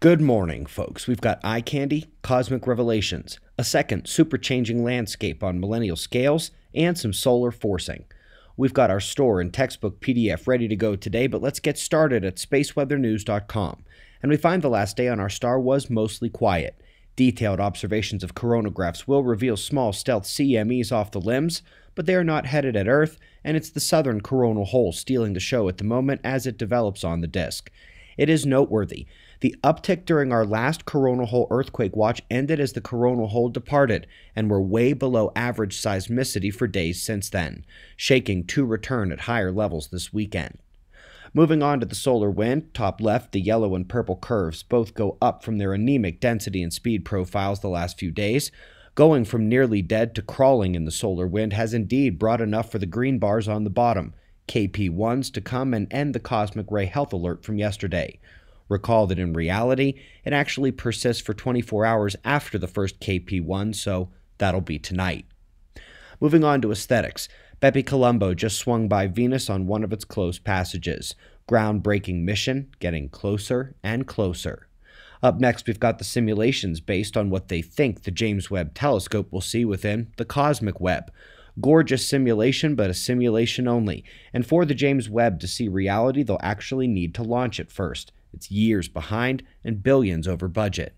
Good morning, folks. We've got eye candy, cosmic revelations, a second super changing landscape on millennial scales, and some solar forcing. We've got our store and textbook PDF ready to go today, but let's get started at spaceweathernews.com. And we find the last day on our star was mostly quiet. Detailed observations of coronagraphs will reveal small stealth CMEs off the limbs, but they are not headed at Earth, and it's the southern coronal hole stealing the show at the moment as it develops on the disk. It is noteworthy the uptick during our last coronal hole earthquake watch ended as the coronal hole departed, and we're way below average seismicity for days since then, shaking to return at higher levels this weekend. Moving on to the solar wind, top left, the yellow and purple curves both go up from their anemic density and speed profiles the last few days. Going from nearly dead to crawling in the solar wind has indeed brought enough for the green bars on the bottom, KP1s, to come and end the cosmic ray health alert from yesterday. Recall that in reality, it actually persists for 24 hours after the first KP1, so that'll be tonight. Moving on to aesthetics, Bepi Colombo just swung by Venus on one of its close passages. Groundbreaking mission, getting closer and closer. Up next, we've got the simulations based on what they think the James Webb Telescope will see within the cosmic web. Gorgeous simulation, but a simulation only. And for the James Webb to see reality, they'll actually need to launch it first. It's years behind and billions over budget.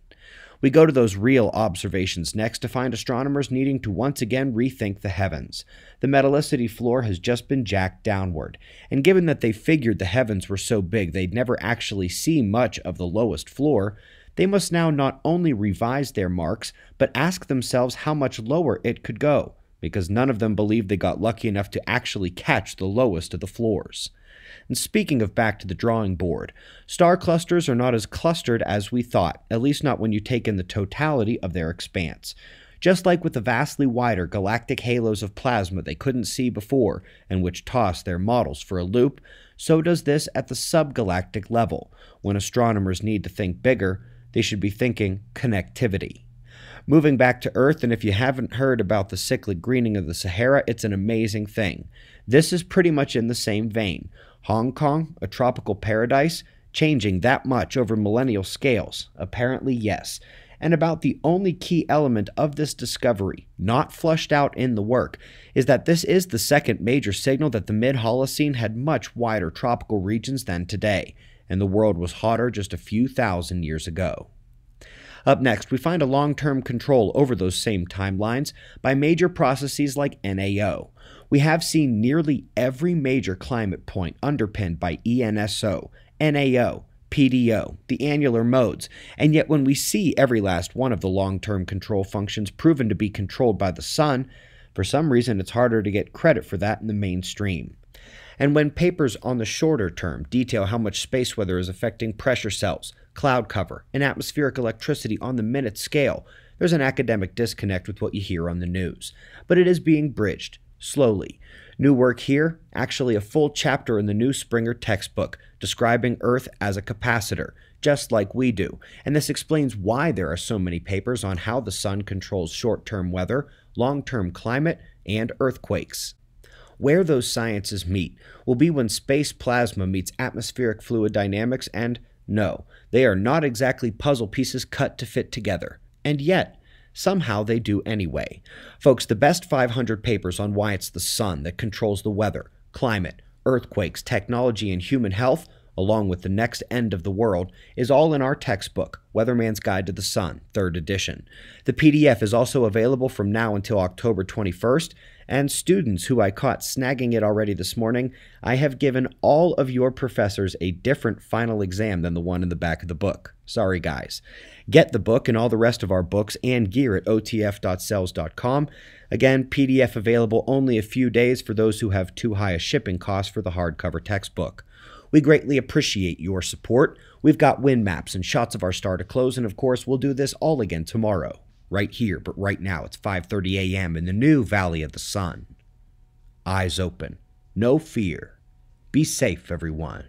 We go to those real observations next to find astronomers needing to once again rethink the heavens. The metallicity floor has just been jacked downward, and given that they figured the heavens were so big they'd never actually see much of the lowest floor, they must now not only revise their marks, but ask themselves how much lower it could go, because none of them believe they got lucky enough to actually catch the lowest of the floors. And speaking of back to the drawing board, star clusters are not as clustered as we thought, at least not when you take in the totality of their expanse. Just like with the vastly wider galactic halos of plasma they couldn't see before and which toss their models for a loop, so does this at the subgalactic level. When astronomers need to think bigger, they should be thinking connectivity. Moving back to Earth, and if you haven't heard about the cyclic greening of the Sahara, it's an amazing thing. This is pretty much in the same vein. Hong Kong, a tropical paradise, changing that much over millennial scales? Apparently, yes. And about the only key element of this discovery, not flushed out in the work, is that this is the second major signal that the mid Holocene had much wider tropical regions than today, and the world was hotter just a few thousand years ago. Up next, we find a long term control over those same timelines by major processes like NAO. We have seen nearly every major climate point underpinned by ENSO, NAO, PDO, the annular modes, and yet when we see every last one of the long term control functions proven to be controlled by the sun, for some reason it's harder to get credit for that in the mainstream. And when papers on the shorter term detail how much space weather is affecting pressure cells, cloud cover, and atmospheric electricity on the minute scale, there's an academic disconnect with what you hear on the news. But it is being bridged, slowly. New work here, actually a full chapter in the new Springer textbook, describing Earth as a capacitor, just like we do. And this explains why there are so many papers on how the sun controls short term weather, long term climate, and earthquakes. Where those sciences meet will be when space plasma meets atmospheric fluid dynamics and no, they are not exactly puzzle pieces cut to fit together. And yet, somehow they do anyway. Folks, the best 500 papers on why it's the sun that controls the weather, climate, earthquakes, technology, and human health, along with the next end of the world, is all in our textbook, Weatherman's Guide to the Sun, 3rd edition. The PDF is also available from now until October 21st, and students who I caught snagging it already this morning, I have given all of your professors a different final exam than the one in the back of the book. Sorry, guys. Get the book and all the rest of our books and gear at otf.selz.com. Again, PDF available only a few days for those who have too high a shipping cost for the hardcover textbook. We greatly appreciate your support. We've got wind maps and shots of our star to close, and of course, we'll do this all again tomorrow right here, but right now it's 5:30 a.m. in the new Valley of the Sun. Eyes open, no fear. Be safe, everyone.